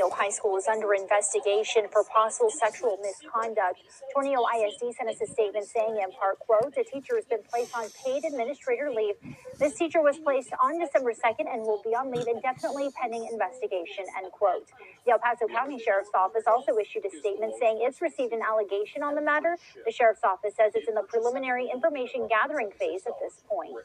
Tornillo High School is under investigation for possible sexual misconduct. Tornillo ISD sent us a statement saying, in part, quote, The teacher has been placed on paid administrator leave. This teacher was placed on December 2nd and will be on leave indefinitely pending investigation, end quote. The El Paso County Sheriff's Office also issued a statement saying it's received an allegation on the matter. The Sheriff's Office says it's in the preliminary information gathering phase at this point.